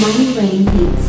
My Rain Beats.